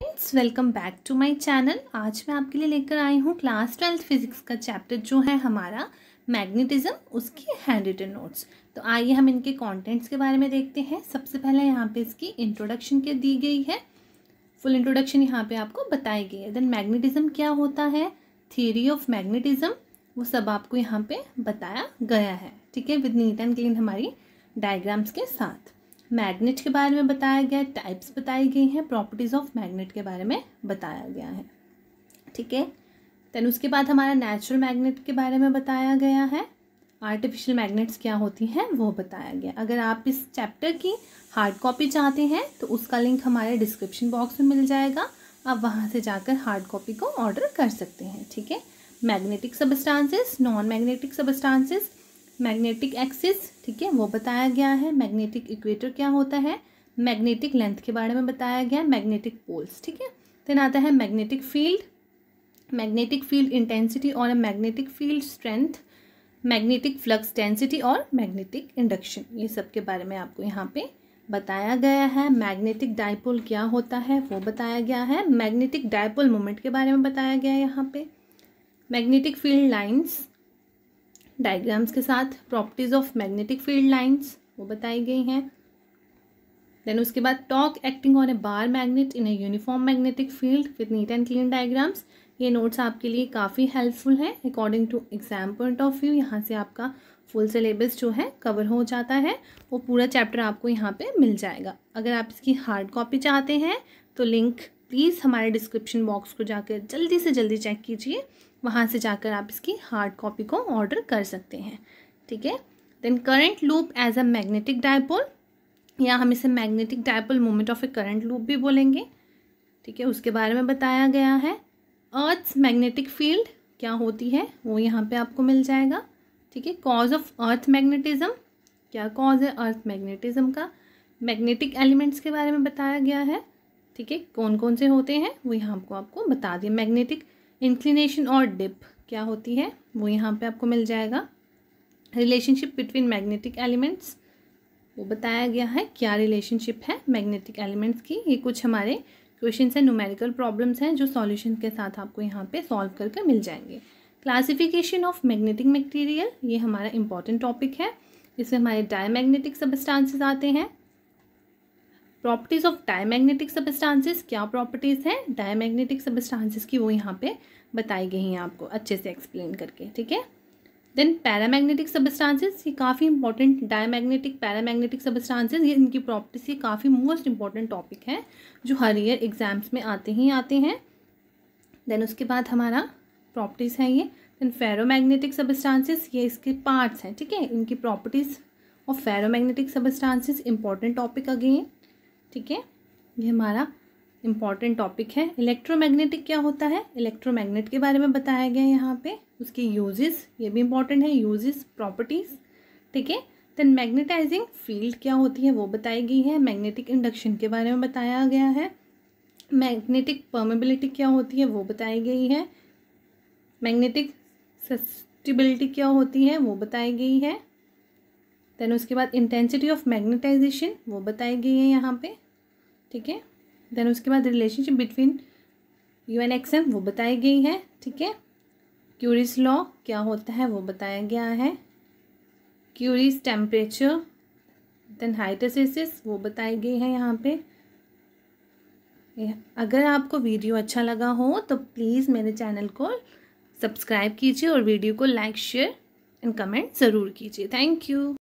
Friends welcome back to my channel आज मैं आपके लिए लेकर आई हूँ क्लास ट्वेल्थ फिजिक्स का चैप्टर जो है हमारा मैग्नेटिज्म उसकी हैंड रिटन नोट्स तो आइए हम इनके कंटेंट्स के बारे में देखते हैं। सबसे पहले यहाँ पे इसकी इंट्रोडक्शन के दी गई है। फुल इंट्रोडक्शन यहाँ पे आपको बताई गई है। देन मैग्नेटिज्म क्या होता है? थियरी ऑफ़ मैग्नेटिज्म वो सब आपको यहाँ पे बताया गया है। ठीक है? विद नीट एंड क्लीन हमारी डायग्राम्स के साथ। मैग्नेट के बारे में बताया गया, टाइप्स बताई गई हैं, प्रॉपर्टीज़ ऑफ़ मैग्नेट के बारे में बताया गया है। ठीक है? देन उसके बाद हमारा नेचुरल मैग्नेट के बारे में बताया गया है। आर्टिफिशियल मैग्नेट्स क्या होती हैं, वो बताया गया। अगर आप इस चैप्टर की हार्ड कॉपी चाहते हैं तो उसका लिंक हमारे डिस्क्रिप्शन बॉक्स में मिल जाएगा। आप वहाँ से जाकर हार्ड कॉपी को ऑर्डर कर सकते हैं। ठीक है? Magnetic substances non magnetic substances magnetic axis, ठीक है, वो बताया गया है। मैग्नेटिक इक्वेटर क्या होता है? मैग्नेटिक लेंथ के बारे में बताया गया है मैग्नेटिक पोल्स, ठीक है। देन आता है magnetic field. Magnetic field intensity और magnetic field strength. Magnetic flux density और मैग्नेटिक इंडक्शन, ये सब के बारे में आपको यहाँ पे बताया गया है। मैग्नेटिक डाइपोल क्या होता है? वो बताया गया है। मैग्नेटिक डायपोल मोमेंट के बारे में बताया गया है यहाँ पे। Magnetic field lines. डायग्राम्स के साथ properties of magnetic field lines वो बताई गई हैं। देन उसके बाद torque acting on a bar magnet in a uniform magnetic field with neat and clean diagrams ये नोट्स आपके लिए काफ़ी हेल्पफुल हैं। According to exam point of view यहाँ से आपका फुल सिलेबस जो है कवर हो जाता है। वो पूरा चैप्टर आपको यहाँ पे मिल जाएगा। अगर आप इसकी हार्ड कॉपी चाहते हैं तो लिंक प्लीज़ हमारे डिस्क्रिप्शन बॉक्स को जाकर जल्दी से जल्दी चेक कीजिए। वहाँ से जाकर आप इसकी हार्ड कॉपी को ऑर्डर कर सकते हैं। ठीक है? Then current loop as a magnetic dipole या हम इसे magnetic dipole moment of a current loop भी बोलेंगे। ठीक है? उसके बारे में बताया गया है। अर्थ्स मैग्नेटिक फ़ील्ड क्या होती है? वो यहाँ पे आपको मिल जाएगा। ठीक है? कॉज ऑफ़ अर्थ मैग्नेटिज्म क्या कॉज है? अर्थ मैग्नेटिज्म का मैग्नेटिक एलिमेंट्स के बारे में बताया गया है। ठीक है कौन कौन से होते हैं, वो यहाँ आपको आपको बता दिए। मैग्नेटिक इंक्लिनेशन और डिप क्या होती है, वो यहाँ पे आपको मिल जाएगा। रिलेशनशिप बिटवीन मैग्नेटिक एलिमेंट्स वो बताया गया है, क्या रिलेशनशिप है मैग्नेटिक एलिमेंट्स की, ये कुछ हमारे क्वेश्चन हैं न्यूमेरिकल प्रॉब्लम्स हैं, जो सॉल्यूशन के साथ आपको यहाँ पे सॉल्व करके मिल जाएँगे। क्लासिफिकेशन ऑफ़ मैग्नेटिक मटेरियल ये हमारा इंपॉर्टेंट टॉपिक है। इसमें हमारे डायमैग्नेटिक सबस्टांसेस आते हैं। प्रॉपर्टीज़ ऑफ़ डायमैग्नेटिक सबस्टांसेस क्या प्रॉपर्टीज़ हैं? डायमैग्नेटिक सबस्टांसेस की वो यहाँ पे बताई गई हैं आपको, अच्छे से एक्सप्लेन करके, ठीक है? देन पैरामैग्नेटिक सबस्टांसेस ये काफ़ी इंपॉर्टेंट डायमैग्नेटिक पैरामैग्नेटिक सबस्टांसेस ये इनकी प्रॉपर्टीज़ ये काफ़ी मोस्ट इंपॉर्टेंट टॉपिक है, जो हर ईयर एग्ज़ाम्स में आते ही आते हैं। देन उसके बाद हमारा प्रॉपर्टीज़ हैं ये। देन फेरोमैग्नेटिक सबस्टांसेस ये इसके पार्ट्स हैं, ठीक है? इनकी properties of ferromagnetic substances important topic again ठीक है? ये हमारा इंपॉर्टेंट टॉपिक है। इलेक्ट्रोमैग्नेटिक क्या होता है? इलेक्ट्रोमैग्नेट के बारे में बताया गया है यहाँ पे। उसके यूजेस ये भी इंपॉर्टेंट है। यूजेस प्रॉपर्टीज़ ठीक है? देन मैग्नेटाइजिंग फ़ील्ड क्या होती है वो बताई गई है। मैग्नेटिक इंडक्शन के बारे में बताया गया है। मैग्नेटिक परमेबिलिटी क्या होती है वो बताई गई है। मैग्नेटिक सस्टिबिलिटी क्या होती है वो बताई गई है। देन उसके बाद इंटेंसिटी ऑफ़ मैग्नेटाइजेशन वो बताई गई है यहाँ पे, ठीक है? देन उसके बाद relationship between U N X M वो बताई गई है, ठीक है? क्यूरिस लॉ क्या होता है, वो बताया गया है। क्यूरिस टेम्परेचर देन हाइटोसिस वो बताई गई है यहाँ पे। अगर आपको वीडियो अच्छा लगा हो तो प्लीज़ मेरे चैनल को सब्सक्राइब कीजिए और वीडियो को लाइक शेयर एंड कमेंट ज़रूर कीजिए। Thank you